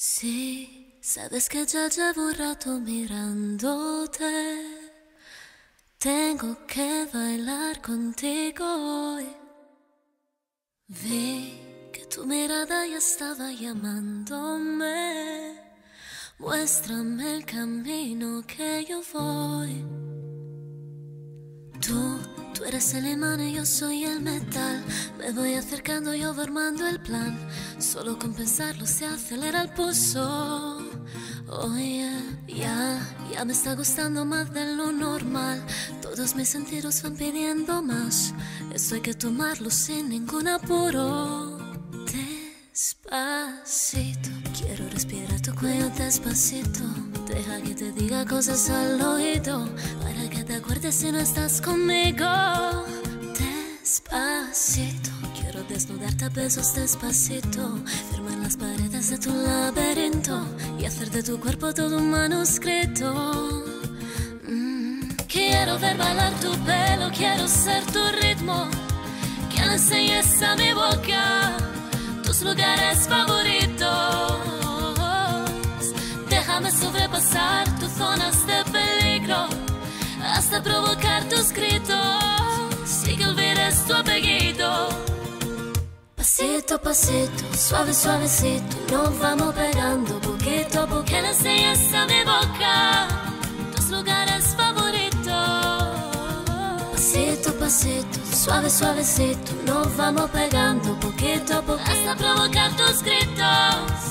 Sí, sabes que ya llevo un rato mirándote. Tengo que bailar contigo hoy. Vi que tu mirada ya estaba llamándome. Muéstrame el camino que yo voy. Tú eres el imán y yo soy el metal. Me voy acercando, yo voy armando el plan. Solo con pensarlo se acelera el pulso. Oye, ya, ya me está gustando más de lo normal. Todos mis sentidos van pidiendo más. Esto hay que tomarlo sin ningún apuro. Despacito, quiero respirar tu cuello despacito. Deja que te diga cosas al oído para si no estás conmigo. Despacito, quiero desnudarte a besos despacito. Firmar las paredes de tu laberinto y hacer de tu cuerpo todo un manuscrito. Mm, Quiero ver bailar tu pelo, quiero ser tu ritmo. Que a mi boca tus lugares favoritos. Déjame sobrepasar tu apellido. Pasito a pasito, suave, suavecito, nos vamos pegando poquito a poquito. Que le enseñes a mi boca tus lugares favoritos. Pasito a pasito, suave, suavecito, nos vamos pegando poquito a poquito. Hasta provocar tus gritos